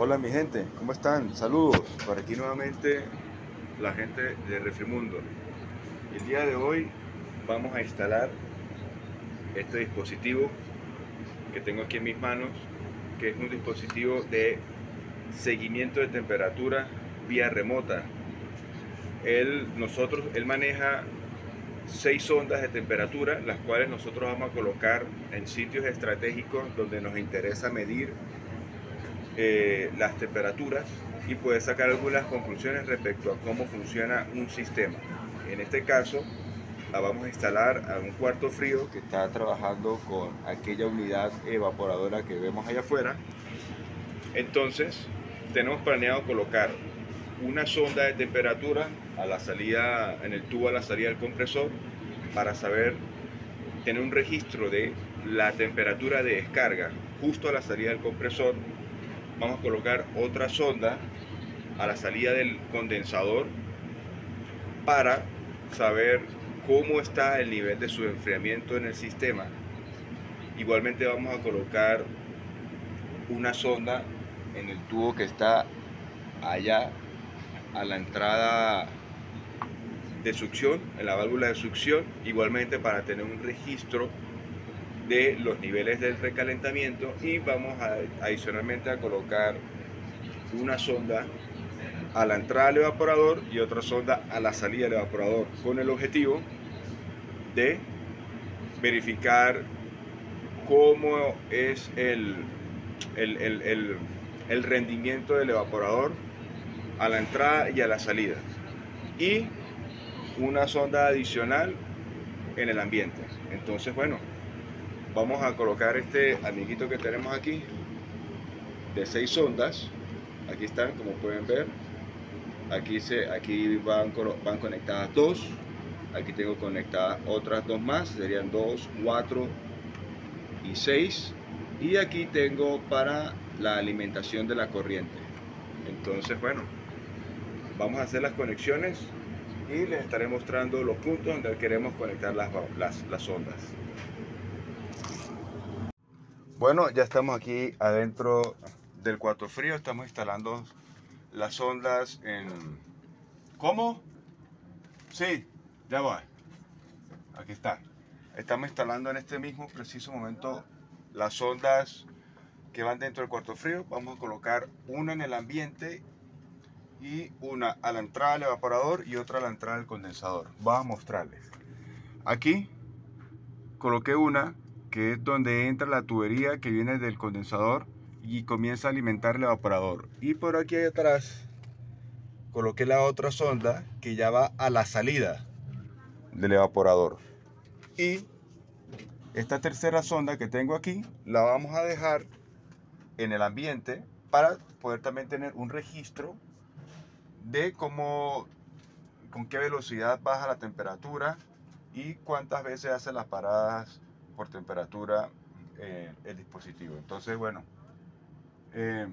Hola mi gente, ¿cómo están? Saludos. Por aquí nuevamente la gente de Refrimundo. El día de hoy vamos a instalar este dispositivo que tengo aquí en mis manos, que es un dispositivo de seguimiento de temperatura vía remota. Él, nosotros, él maneja seis ondas de temperatura, las cuales nosotros vamos a colocar en sitios estratégicos donde nos interesa medir eh, las temperaturas y poder sacar algunas conclusiones respecto a cómo funciona un sistema. En este caso, la vamos a instalar a un cuarto frío que está trabajando con aquella unidad evaporadora que vemos allá afuera. Entonces, tenemos planeado colocar una sonda de temperatura a la salida, en el tubo a la salida del compresor para saber, tener un registro de la temperatura de descarga justo a la salida del compresor. Vamos a colocar otra sonda a la salida del condensador para saber cómo está el nivel de su enfriamiento en el sistema. Igualmente vamos a colocar una sonda en el tubo que está allá a la entrada de succión, en la válvula de succión, igualmente para tener un registro de los niveles del recalentamiento y vamos adicionalmente a colocar una sonda a la entrada del evaporador y otra sonda a la salida del evaporador con el objetivo de verificar cómo es el, el, el rendimiento del evaporador a la entrada y a la salida. Y una sonda adicional en el ambiente. Entonces, bueno, vamos a colocar este amiguito que tenemos aquí de seis sondas. Aquí están, como pueden ver. Aquí, se, aquí van, van conectadas dos. Aquí tengo conectadas otras dos más. Serían dos, cuatro y seis. Y aquí tengo para la alimentación de la corriente. Entonces, bueno, vamos a hacer las conexiones y les estaré mostrando los puntos donde queremos conectar las, las, ondas. Bueno, ya estamos aquí adentro del cuarto frío, estamos instalando las ondas en... ¿Cómo? Sí, ya voy. Aquí está. Estamos instalando en este mismo preciso momento las ondas que van dentro del cuarto frío. Vamos a colocar una en el ambiente y una a la entrada del evaporador y otra a la entrada del condensador. Voy a mostrarles. Aquí coloqué una que es donde entra la tubería que viene del condensador y comienza a alimentar el evaporador. Y por aquí atrás coloqué la otra sonda que ya va a la salida del evaporador. Y esta tercera sonda que tengo aquí la vamos a dejar en el ambiente para poder también tener un registro de cómo, con qué velocidad baja la temperatura y cuántas veces hace las paradas por temperatura eh, el dispositivo. Entonces, bueno, eh,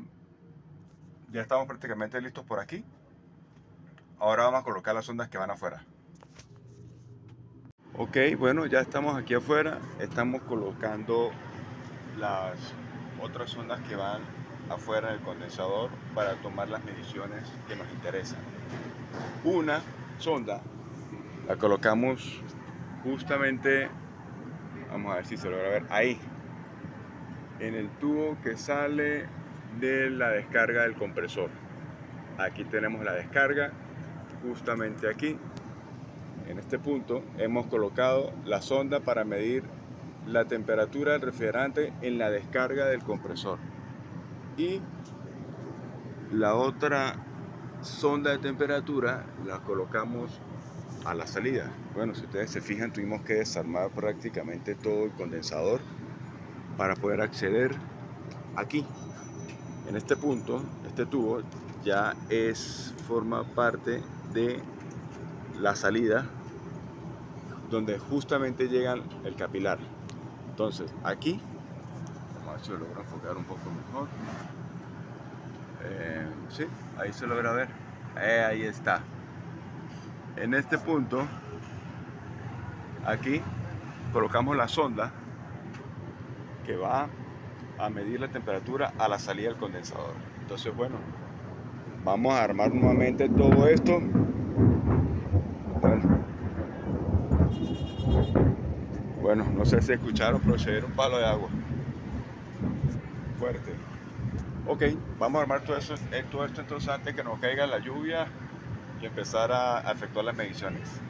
ya estamos prácticamente listos por aquí. Ahora vamos a colocar las ondas que van afuera. Ok, bueno, ya estamos aquí afuera. Estamos colocando las otras ondas que van afuera del condensador para tomar las mediciones que nos interesan. Una sonda la colocamos justamente, vamos a ver si se logra ver, ahí, en el tubo que sale de la descarga del compresor. Aquí tenemos la descarga, justamente aquí, en este punto, hemos colocado la sonda para medir la temperatura del refrigerante en la descarga del compresor. Y la otra sonda de temperatura la colocamos a la salida. Bueno, si ustedes se fijan, tuvimos que desarmar prácticamente todo el condensador para poder acceder aquí. En este punto, este tubo ya es forma parte de la salida donde justamente llega el capilar. Entonces, aquí si lo logro enfocar un poco mejor. Eh, sí, ahí se logra ver. Eh, ahí está. En este punto, aquí colocamos la sonda que va a medir la temperatura a la salida del condensador. Entonces, bueno, vamos a armar nuevamente todo esto. Bueno, no sé si escucharon, se un palo de agua. Fuerte. Ok, vamos a armar todo, eso, eh, todo esto entonces antes que nos caiga la lluvia y empezar a efectuar las mediciones.